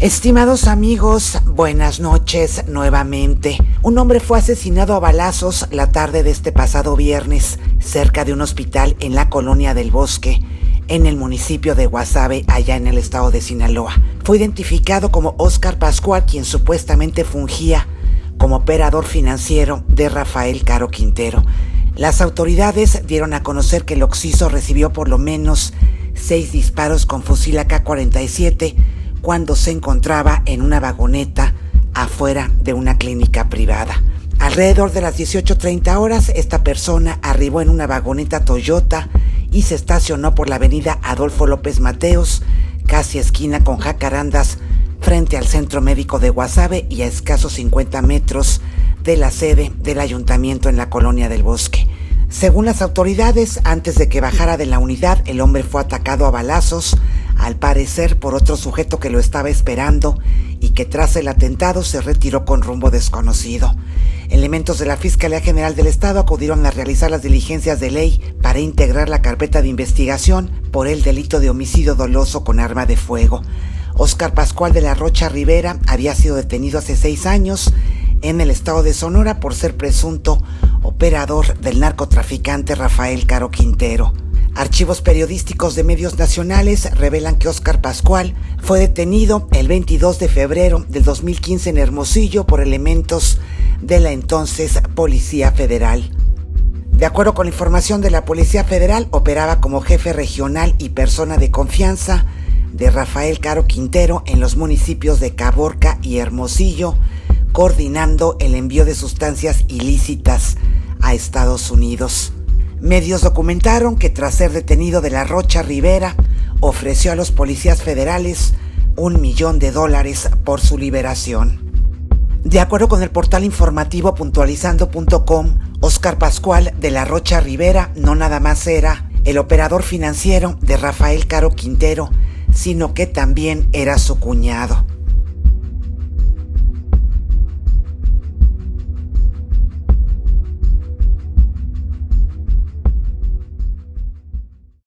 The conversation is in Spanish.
Estimados amigos, buenas noches nuevamente. Un hombre fue asesinado a balazos la tarde de este pasado viernes cerca de un hospital en la colonia del Bosque, en el municipio de Guasave, allá en el estado de Sinaloa. Fue identificado como Oscar Pascual, quien supuestamente fungía como operador financiero de Rafael Caro Quintero. Las autoridades dieron a conocer que el occiso recibió por lo menos seis disparos con fusil AK-47 cuando se encontraba en una vagoneta afuera de una clínica privada. Alrededor de las 18.30 horas, esta persona arribó en una vagoneta Toyota y se estacionó por la avenida Adolfo López Mateos, casi esquina con Jacarandas, frente al Centro Médico de Guasave y a escasos 50 metros de la sede del ayuntamiento en la colonia del Bosque. Según las autoridades, antes de que bajara de la unidad, el hombre fue atacado a balazos, al parecer por otro sujeto que lo estaba esperando y que tras el atentado se retiró con rumbo desconocido. Elementos de la Fiscalía General del Estado acudieron a realizar las diligencias de ley para integrar la carpeta de investigación por el delito de homicidio doloso con arma de fuego. Oscar Pascual de la Rocha Rivera había sido detenido hace seis años en el estado de Sonora por ser presunto operador del narcotraficante Rafael Caro Quintero. Archivos periodísticos de medios nacionales revelan que Óscar Pascual fue detenido el 22 de febrero del 2015 en Hermosillo por elementos de la entonces Policía Federal. De acuerdo con la información de la Policía Federal, operaba como jefe regional y persona de confianza de Rafael Caro Quintero en los municipios de Caborca y Hermosillo, coordinando el envío de sustancias ilícitas a Estados Unidos. Medios documentaron que tras ser detenido de la Rocha Rivera, ofreció a los policías federales un millón de dólares por su liberación. De acuerdo con el portal informativo puntualizando.com, Oscar Pascual de la Rocha Rivera no nada más era el operador financiero de Rafael Caro Quintero, sino que también era su cuñado.